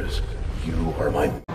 yours. You are my